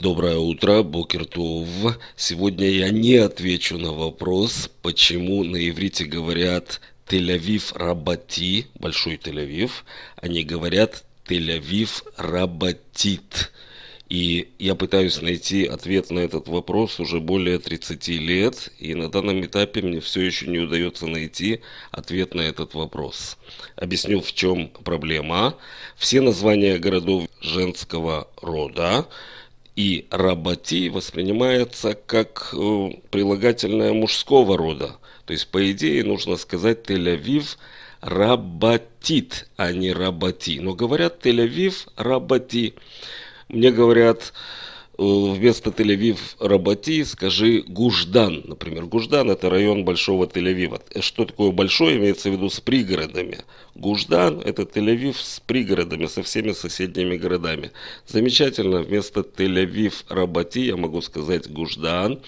Доброе утро, Бокертов. Сегодня я не отвечу на вопрос, почему на иврите говорят Тель-Авив Рабати, Большой Тель-Авив, они говорят Тель-Авив Рабатит. И я пытаюсь найти ответ на этот вопрос уже более 30 лет, и на данном этапе мне все еще не удается найти ответ на этот вопрос. Объясню, в чем проблема. Все названия городов женского рода и работи воспринимается как э, прилагательное мужского рода. То есть, по идее, нужно сказать Тель-Авив работит, а не работи. Но говорят Тель-Авив работи. Мне говорят, вместо Тель-Авив Работи скажи Гуждан. Например, Гуждан это район Большого Тель-Авива. Что такое большой, имеется в виду с пригородами. Гуждан это Тель-Авив с пригородами, со всеми соседними городами. Замечательно, вместо Тель-Авив Работи я могу сказать Гуждан.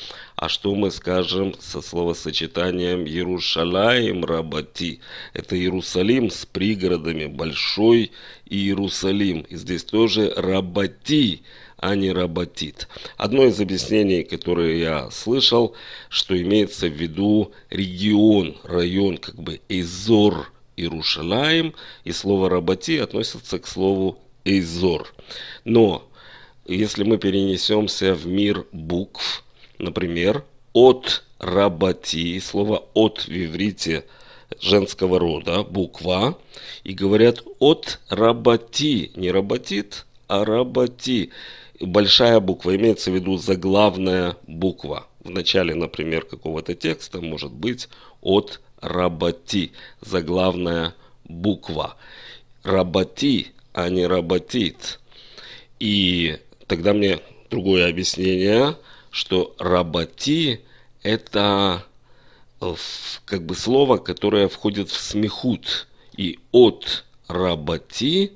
А что мы скажем со словосочетанием Иерушалаем Работи? Это Иерусалим с пригородами, Большой Иерусалим. И здесь тоже Работи а не работит. Одно из объяснений, которое я слышал, что имеется в виду регион, район, как бы Эзор Иерушалаем, и слово работи относится к слову Эзор. Но если мы перенесемся в мир букв, например, от работи, слово от в иврите женского рода, буква, и говорят от работи, не работит, а работи большая буква, имеется в виду заглавная буква. В начале, например, какого-то текста может быть от работи, заглавная буква. Работи, а не работит. И тогда мне другое объяснение, что работи это э, как бы слово, которое входит в смехут. И от работи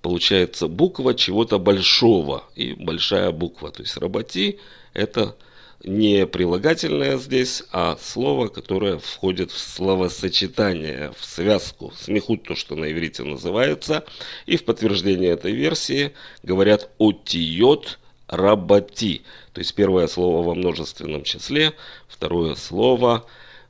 получается буква чего-то большого и большая буква. То есть работи это не прилагательное здесь, а слово, которое входит в словосочетание, в связку, смехут, то, что на иврите называется. И в подтверждение этой версии говорят «отиот работи». То есть первое слово во множественном числе, второе слово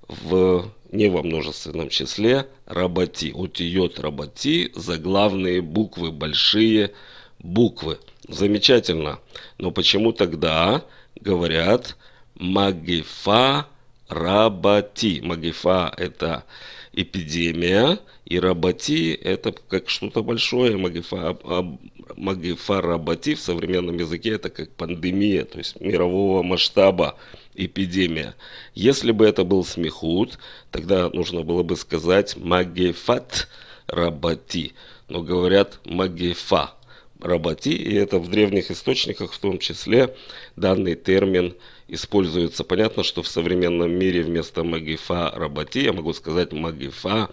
в не во множественном числе, работи. Утиет работи, заглавные буквы, большие буквы. Замечательно. Но почему тогда говорят магифа работи? Магифа это эпидемия, и работи это как что-то большое. Магифа работи в современном языке это как пандемия, то есть мирового масштаба эпидемия. Если бы это был смехут, тогда нужно было бы сказать магефат работи. Но говорят магефа работи, и это в древних источниках в том числе данный термин используется. Понятно, что в современном мире вместо магифа работи я могу сказать магифа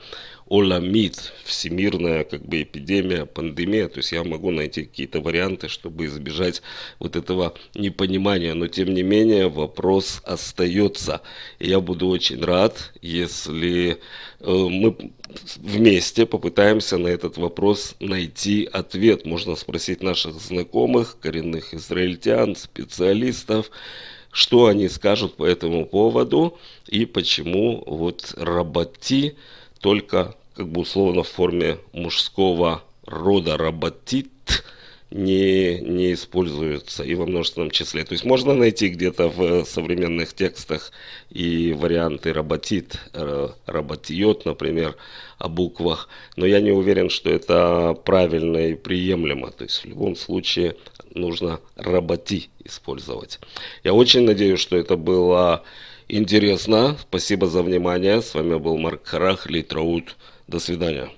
оламид, всемирная как бы эпидемия, пандемия. То есть я могу найти какие-то варианты, чтобы избежать вот этого непонимания. Но тем не менее вопрос остается. И я буду очень рад, если э, мы вместе попытаемся на этот вопрос найти ответ. Можно спросить наших знакомых, коренных израильтян, специалистов, что они скажут по этому поводу и почему вот работи только как бы условно в форме мужского рода работит не, не используется и во множественном числе. То есть можно найти где-то в современных текстах и варианты работит, э, работиет, например, о буквах, но я не уверен, что это правильно и приемлемо. То есть в любом случае нужно работи использовать. Я очень надеюсь, что это было интересно. Спасибо за внимание. С вами был Марк Харах, Литраут. До свидания.